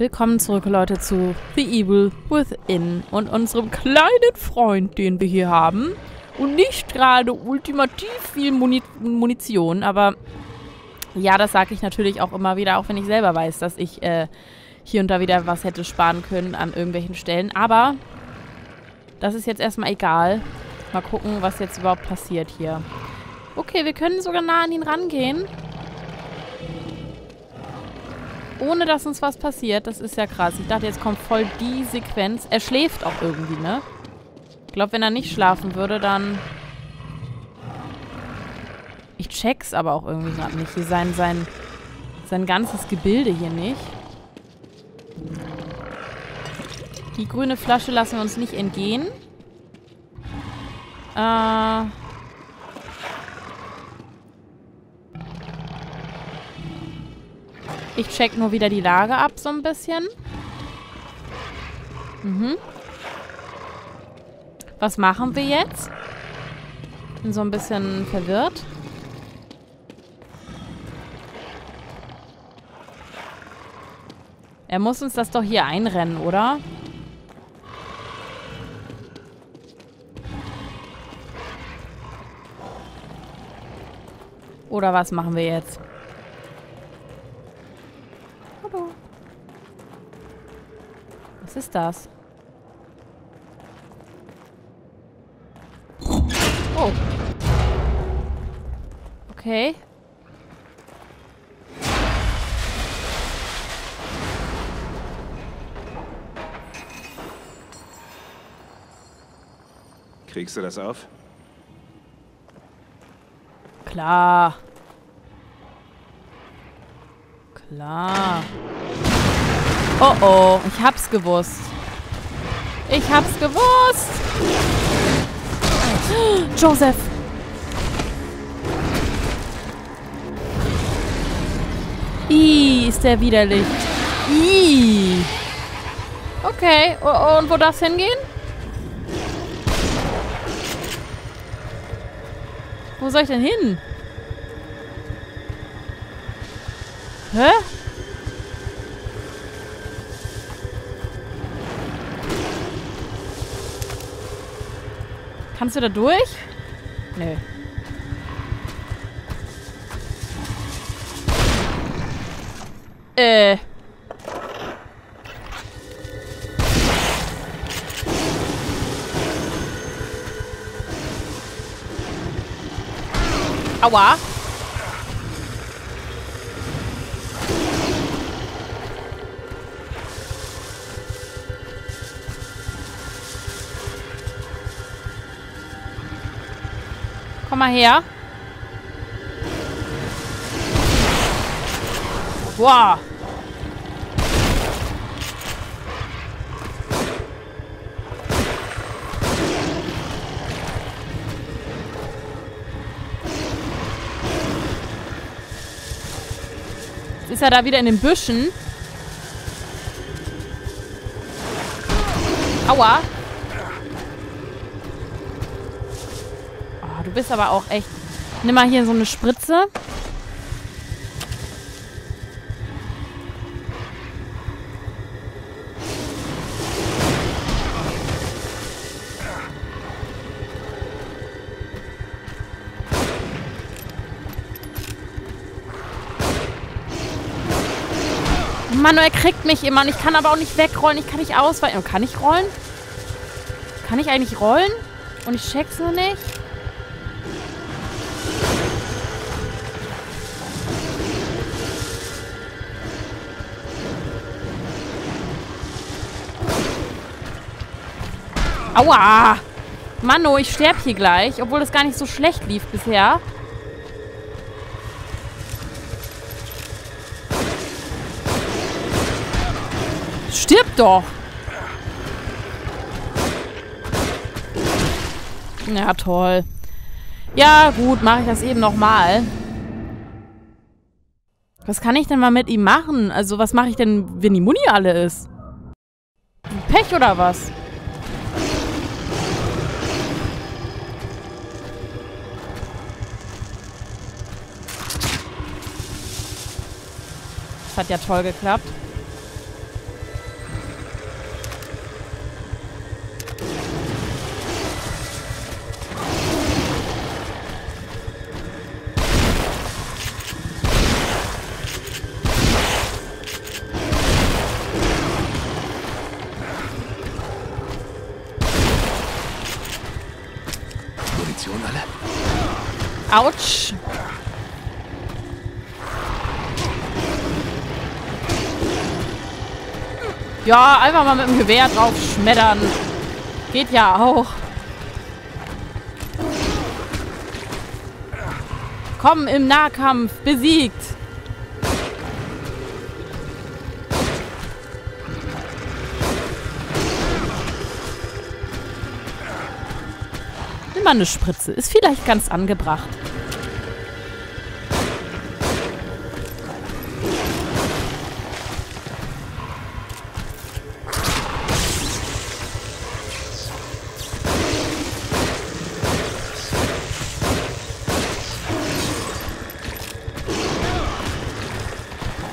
Willkommen zurück, Leute, zu The Evil Within und unserem kleinen Freund, den wir hier haben. Und nicht gerade ultimativ viel Muni Munition, aber ja, das sage ich natürlich auch immer wieder, auch wenn ich selber weiß, dass ich äh, hier und da wieder was hätte sparen können an irgendwelchen Stellen. Aber das ist jetzt erstmal egal. Mal gucken, was jetzt überhaupt passiert hier. Okay, wir können sogar nah an ihn rangehen. Ohne, dass uns was passiert. Das ist ja krass. Ich dachte, jetzt kommt voll die Sequenz. Er schläft auch irgendwie, ne? Ich glaube, wenn er nicht schlafen würde, dann... Ich check's aber auch irgendwie gerade nicht. Hier sein, sein, sein ganzes Gebilde hier nicht. Die grüne Flasche lassen wir uns nicht entgehen. Äh... Ich check nur wieder die Lage ab, so ein bisschen. Mhm. Was machen wir jetzt? Bin so ein bisschen verwirrt. Er muss uns das doch hier einrennen, oder? Oder was machen wir jetzt? Was ist das? Oh. Okay. Kriegst du das auf? Klar. Klar. Oh oh, ich hab's gewusst. Ich hab's gewusst. Joseph. Ih, ist der widerlich. Ih. Okay, und wo darf's hingehen? Wo soll ich denn hin? Hä? Kannst du da durch? Nö. Äh. Aua. Mal her. Jetzt ist er da wieder in den Büschen. Aua. Oh, du bist aber auch echt... Nimm mal hier so eine Spritze. Mann, er kriegt mich immer ich kann aber auch nicht wegrollen. Ich kann nicht ausweichen. Kann ich rollen? Kann ich eigentlich rollen? Und ich check's nur nicht? Aua! Manno, ich sterbe hier gleich, obwohl es gar nicht so schlecht lief bisher. Stirb doch! Ja, toll. Ja, gut, mache ich das eben nochmal. Was kann ich denn mal mit ihm machen? Also, was mache ich denn, wenn die Muni alle ist? Pech oder was? hat ja toll geklappt. Autsch. Ja, einfach mal mit dem Gewehr drauf schmettern. Geht ja auch. Komm, im Nahkampf. Besiegt. Mal eine Spritze. Ist vielleicht ganz angebracht.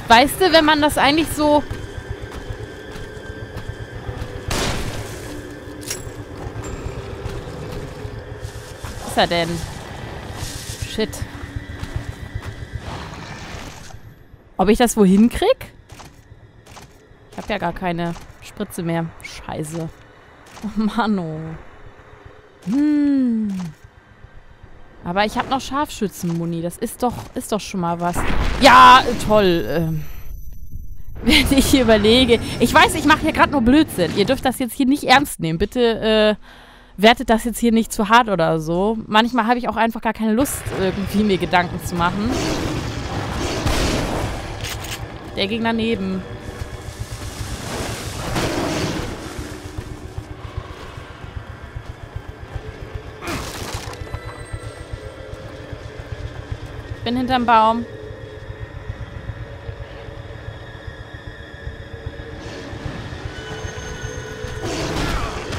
Weißt du, wenn man das eigentlich so... Was ist er denn? Shit. Ob ich das wohin krieg? Ich habe ja gar keine Spritze mehr. Scheiße. Oh Mann, oh. Hm. Aber ich habe noch Scharfschützenmuni. Das ist doch, ist doch schon mal was. Ja, toll. Ähm, wenn ich hier überlege. Ich weiß, ich mache hier gerade nur Blödsinn. Ihr dürft das jetzt hier nicht ernst nehmen. Bitte äh, wertet das jetzt hier nicht zu hart oder so. Manchmal habe ich auch einfach gar keine Lust, irgendwie mir Gedanken zu machen. Der Gegner neben. Bin hinterm Baum.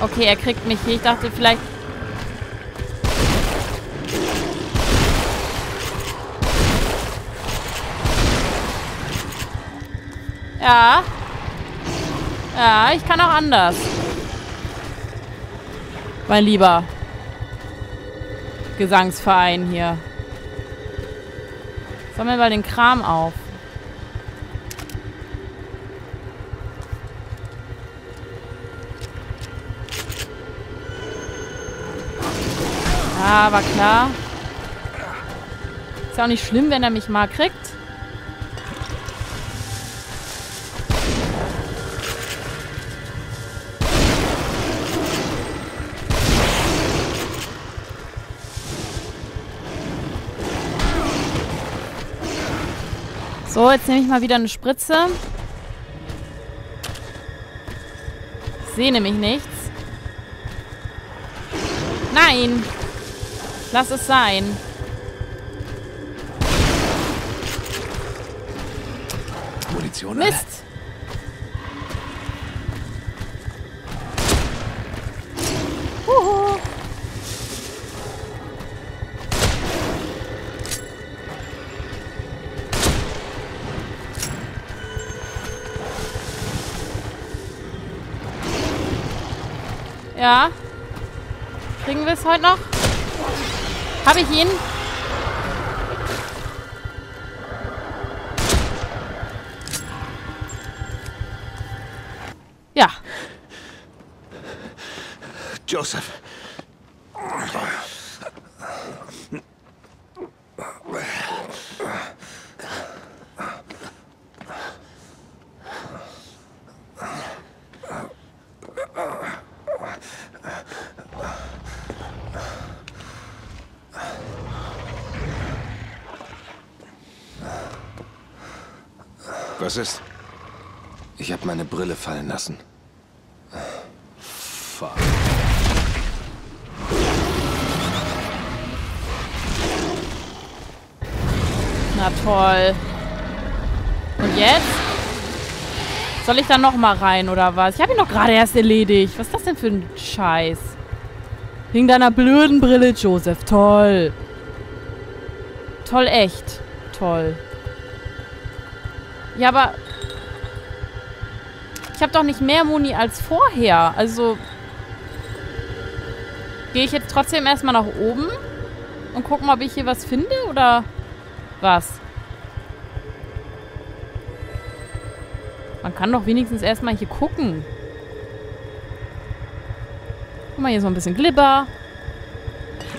Okay, er kriegt mich hier. Ich dachte vielleicht... Ja. Ja, ich kann auch anders. Mein lieber Gesangsverein hier. Sammel mal den Kram auf. Ja, war klar. Ist ja auch nicht schlimm, wenn er mich mal kriegt. So, jetzt nehme ich mal wieder eine Spritze. Ich sehe nämlich nichts. Nein! Lass es sein. Munition. Mist! Ja. Kriegen wir es heute noch? Habe ich ihn? Ja. Joseph. Was ist? Ich habe meine Brille fallen lassen. Fuck. Na toll. Und jetzt? Soll ich da noch mal rein, oder was? Ich habe ihn doch gerade erst erledigt. Was ist das denn für ein Scheiß? Wegen deiner blöden Brille, Joseph. Toll. Toll, echt. Toll. Ja, aber... Ich habe doch nicht mehr Muni als vorher. Also... Gehe ich jetzt trotzdem erstmal nach oben? Und gucken, ob ich hier was finde? Oder was? Man kann doch wenigstens erstmal hier gucken. Guck mal, hier so ein bisschen Glibber.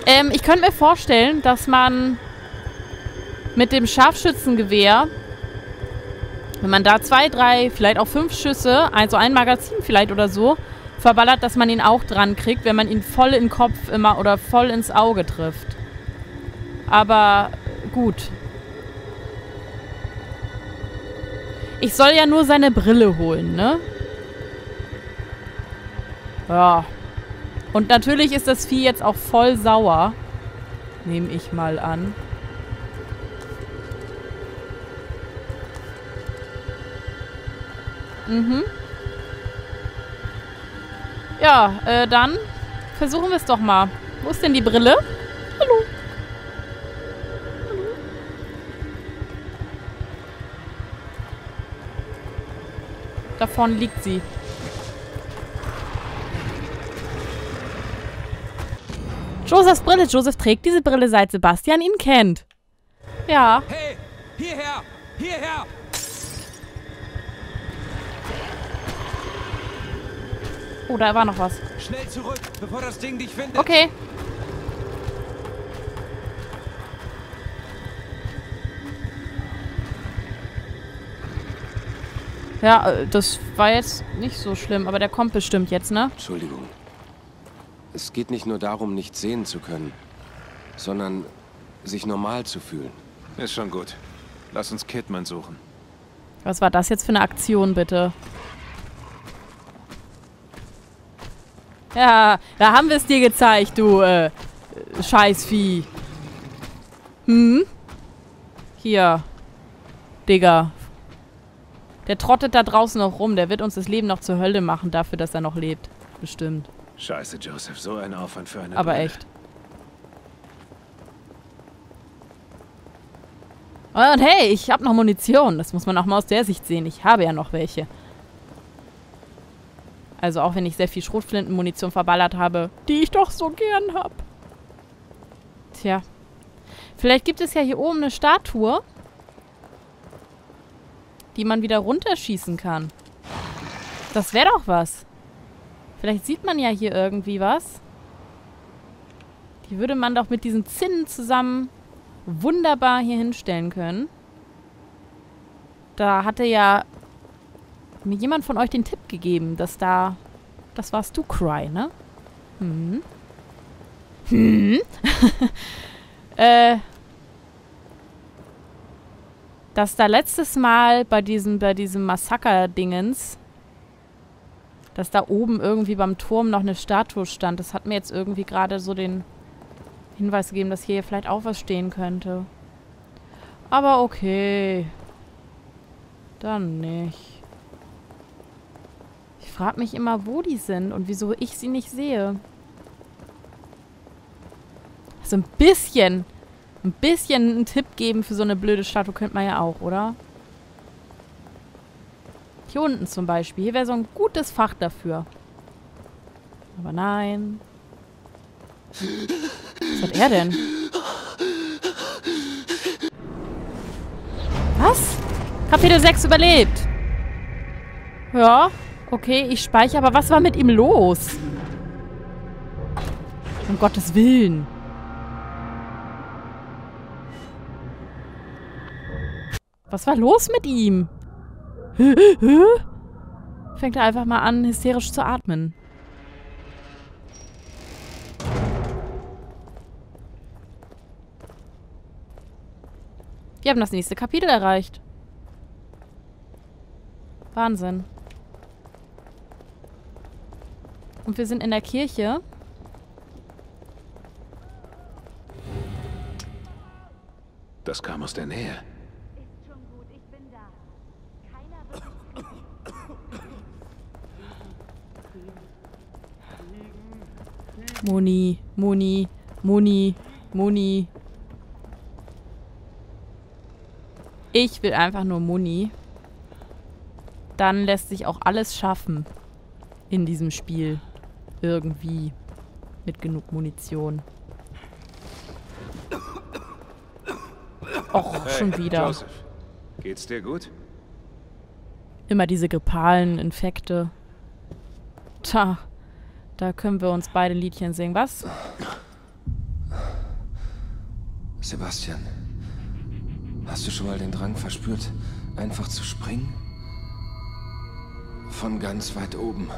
Ähm, ich könnte mir vorstellen, dass man mit dem Scharfschützengewehr, wenn man da zwei, drei, vielleicht auch fünf Schüsse, also ein Magazin vielleicht oder so, verballert, dass man ihn auch dran kriegt, wenn man ihn voll den Kopf immer oder voll ins Auge trifft. Aber gut. Ich soll ja nur seine Brille holen, ne? Ja. Und natürlich ist das Vieh jetzt auch voll sauer. Nehme ich mal an. Mhm. Ja, äh, dann versuchen wir es doch mal. Wo ist denn die Brille? Hallo. Hallo. Da vorne liegt sie. Josephs Brille. Joseph trägt diese Brille, seit Sebastian ihn kennt. Ja. Hey, hierher! Hierher! Oh, da war noch was. Schnell zurück, bevor das Ding dich findet. Okay. Ja, äh, das war jetzt nicht so schlimm, aber der kommt bestimmt jetzt, ne? Entschuldigung. Es geht nicht nur darum, nicht sehen zu können, sondern sich normal zu fühlen. Ist schon gut. Lass uns Kidman suchen. Was war das jetzt für eine Aktion, bitte? Ja, da haben wir es dir gezeigt, du, äh, Scheißvieh. Hm? Hier. Digga. Der trottet da draußen noch rum. Der wird uns das Leben noch zur Hölle machen, dafür, dass er noch lebt. Bestimmt. Scheiße, Joseph, so ein Aufwand für eine Aber Brille. echt. Und hey, ich habe noch Munition. Das muss man auch mal aus der Sicht sehen. Ich habe ja noch welche. Also auch wenn ich sehr viel Schrotflintenmunition verballert habe, die ich doch so gern hab. Tja. Vielleicht gibt es ja hier oben eine Statue, die man wieder runterschießen kann. Das wäre doch was. Vielleicht sieht man ja hier irgendwie was. Die würde man doch mit diesen Zinnen zusammen wunderbar hier hinstellen können. Da hatte ja mir jemand von euch den Tipp gegeben, dass da... Das warst du, Cry, ne? Hm. Hm. äh. Dass da letztes Mal bei diesem, bei diesem Massaker-Dingens, dass da oben irgendwie beim Turm noch eine Statue stand. Das hat mir jetzt irgendwie gerade so den Hinweis gegeben, dass hier vielleicht auch was stehen könnte. Aber okay. Dann nicht. Ich frage mich immer, wo die sind und wieso ich sie nicht sehe. So ein bisschen, ein bisschen einen Tipp geben für so eine blöde Statue könnte man ja auch, oder? Hier unten zum Beispiel. Hier wäre so ein gutes Fach dafür. Aber nein. Was hat er denn? Was? Kapitel 6 überlebt. Ja, okay, ich speichere. Aber was war mit ihm los? Um Gottes Willen. Was war los mit ihm? Fängt er einfach mal an, hysterisch zu atmen. Wir haben das nächste Kapitel erreicht. Wahnsinn. Und wir sind in der Kirche. Das kam aus der Nähe. Ist schon gut, ich bin da. Keiner wird Moni, Moni, Moni, Moni. Ich will einfach nur Moni. Dann lässt sich auch alles schaffen in diesem Spiel. Irgendwie. Mit genug Munition. Och, schon wieder. Joseph, geht's dir gut? Immer diese grippalen Infekte. Tja, da können wir uns beide Liedchen singen. Was? Sebastian, hast du schon mal den Drang verspürt, einfach zu springen? Von ganz weit oben.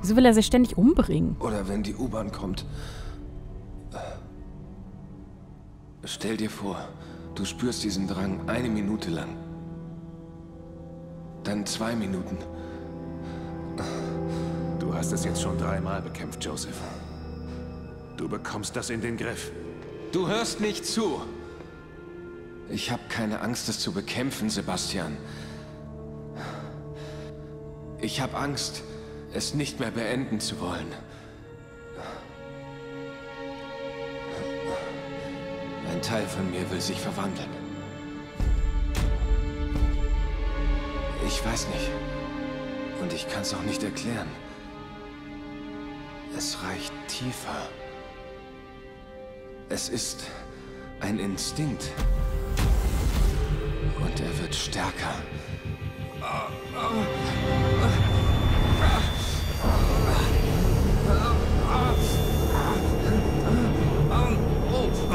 Wieso will er sich ständig umbringen? Oder wenn die U-Bahn kommt. Stell dir vor, du spürst diesen Drang eine Minute lang. Dann zwei Minuten. Du hast es jetzt schon dreimal bekämpft, Joseph. Du bekommst das in den Griff. Du hörst nicht zu. Ich habe keine Angst, es zu bekämpfen, Sebastian. Ich habe Angst, es nicht mehr beenden zu wollen. Ein Teil von mir will sich verwandeln. Ich weiß nicht. Und ich kann es auch nicht erklären. Es reicht tiefer. Es ist ein Instinkt. Und er wird stärker.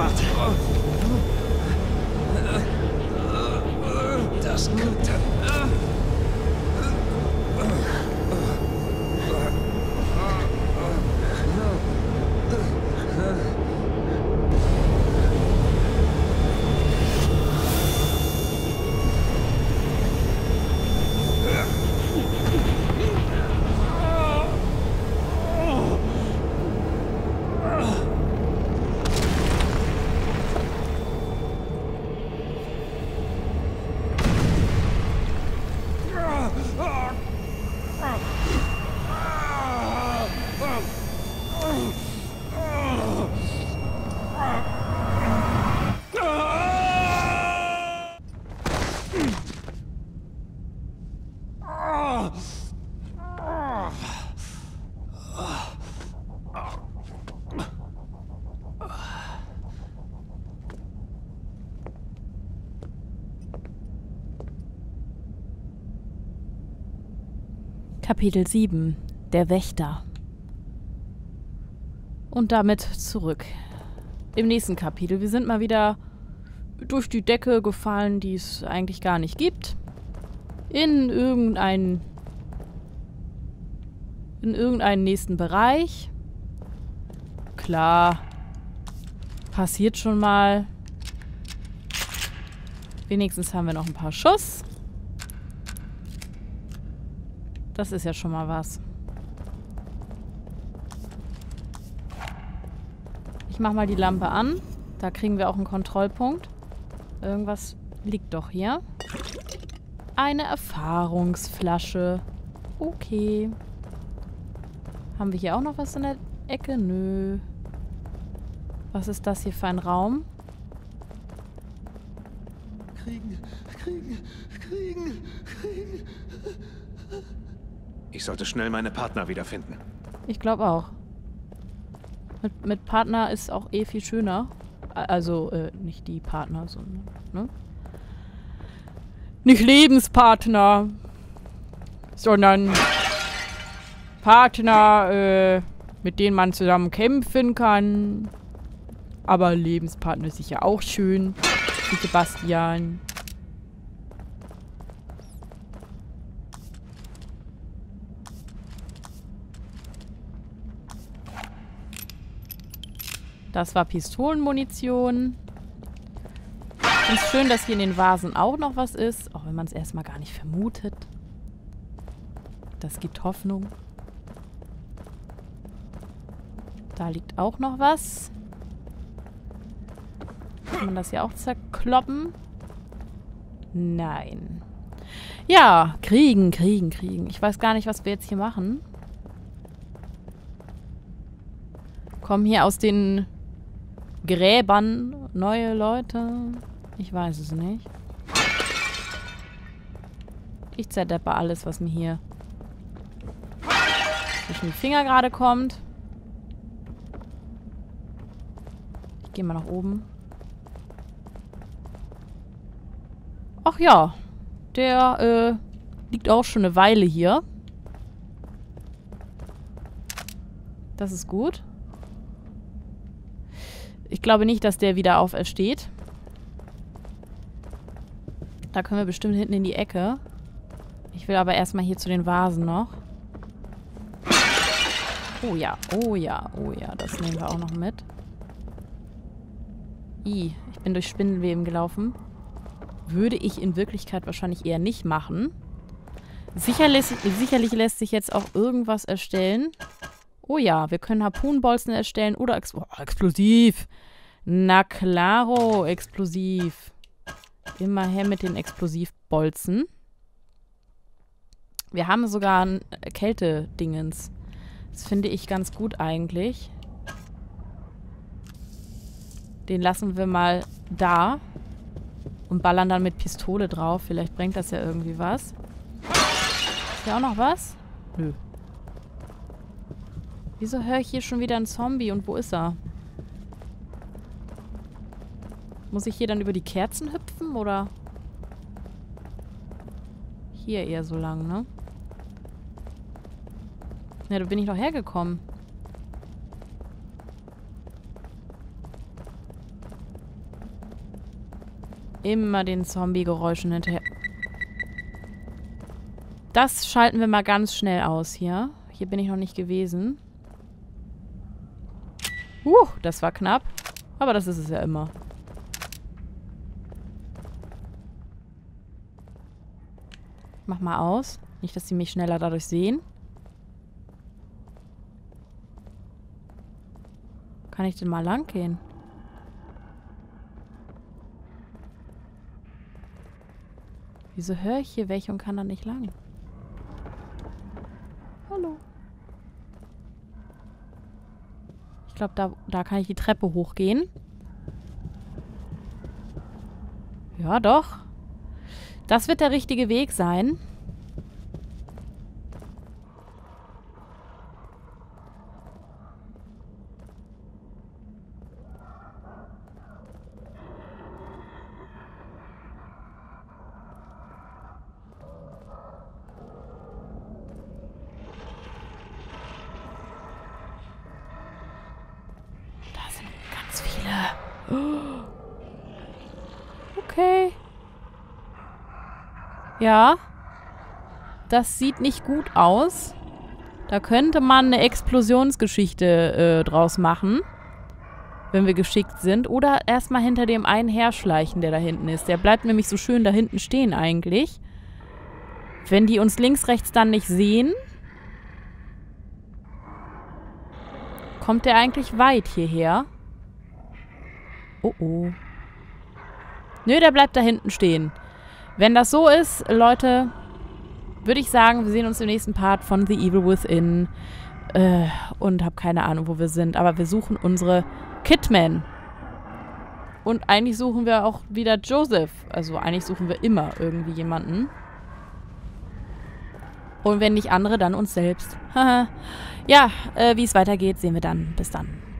Warte. Das könnte... Kapitel 7 Der Wächter Und damit zurück. Im nächsten Kapitel. Wir sind mal wieder durch die Decke gefallen, die es eigentlich gar nicht gibt. In irgendeinen in irgendeinen nächsten Bereich. Klar. Passiert schon mal. Wenigstens haben wir noch ein paar Schuss. Das ist ja schon mal was. Ich mach mal die Lampe an. Da kriegen wir auch einen Kontrollpunkt. Irgendwas liegt doch hier. Eine Erfahrungsflasche. Okay. Haben wir hier auch noch was in der Ecke? Nö. Was ist das hier für ein Raum? Kriegen, kriegen, kriegen, kriegen. Ich sollte schnell meine Partner wiederfinden. Ich glaube auch. Mit, mit Partner ist auch eh viel schöner. Also, äh, nicht die Partner, sondern, ne? Nicht Lebenspartner, sondern Partner, äh, mit denen man zusammen kämpfen kann. Aber Lebenspartner ist sicher auch schön. Wie Sebastian. Das war Pistolenmunition. Es schön, dass hier in den Vasen auch noch was ist, auch wenn man es erstmal gar nicht vermutet. Das gibt Hoffnung. Da liegt auch noch was. Kann man das hier auch zerkloppen? Nein. Ja, kriegen, kriegen, kriegen. Ich weiß gar nicht, was wir jetzt hier machen. Kommen hier aus den Gräbern neue Leute? Ich weiß es nicht. Ich zerdepper alles, was mir hier zwischen die Finger gerade kommt. Ich gehe mal nach oben. Ach ja, der äh, liegt auch schon eine Weile hier. Das ist gut. Ich glaube nicht, dass der wieder aufersteht. Da können wir bestimmt hinten in die Ecke. Ich will aber erstmal hier zu den Vasen noch. Oh ja, oh ja, oh ja. Das nehmen wir auch noch mit. I, ich bin durch Spindelweben gelaufen. Würde ich in Wirklichkeit wahrscheinlich eher nicht machen. Sicherlich, sicherlich lässt sich jetzt auch irgendwas erstellen. Oh ja, wir können Harpunenbolzen erstellen oder Ex oh, explosiv. Na klaro, explosiv. Immer her mit den Explosivbolzen. Wir haben sogar ein Kältedingens. Das finde ich ganz gut eigentlich. Den lassen wir mal da. Und ballern dann mit Pistole drauf. Vielleicht bringt das ja irgendwie was. Ist hier auch noch was? Nö. Wieso höre ich hier schon wieder einen Zombie und wo ist er? Muss ich hier dann über die Kerzen hüpfen oder? Hier eher so lang, ne? Ja, da bin ich noch hergekommen. Immer den Zombie-Geräuschen hinterher. Das schalten wir mal ganz schnell aus hier. Hier bin ich noch nicht gewesen. Uh, das war knapp. Aber das ist es ja immer. Mach mal aus. Nicht, dass sie mich schneller dadurch sehen. Kann ich denn mal lang gehen? Wieso höre ich hier welche und kann da nicht lang? Hallo. Ich glaube, da, da kann ich die Treppe hochgehen. Ja, doch. Das wird der richtige Weg sein. Okay. Ja. Das sieht nicht gut aus. Da könnte man eine Explosionsgeschichte äh, draus machen. Wenn wir geschickt sind. Oder erstmal hinter dem einen herschleichen, der da hinten ist. Der bleibt nämlich so schön da hinten stehen eigentlich. Wenn die uns links, rechts dann nicht sehen, kommt der eigentlich weit hierher. Oh oh. Nö, der bleibt da hinten stehen. Wenn das so ist, Leute, würde ich sagen, wir sehen uns im nächsten Part von The Evil Within. Äh, und habe keine Ahnung, wo wir sind. Aber wir suchen unsere Kidman. Und eigentlich suchen wir auch wieder Joseph. Also eigentlich suchen wir immer irgendwie jemanden. Und wenn nicht andere, dann uns selbst. ja, äh, wie es weitergeht, sehen wir dann. Bis dann.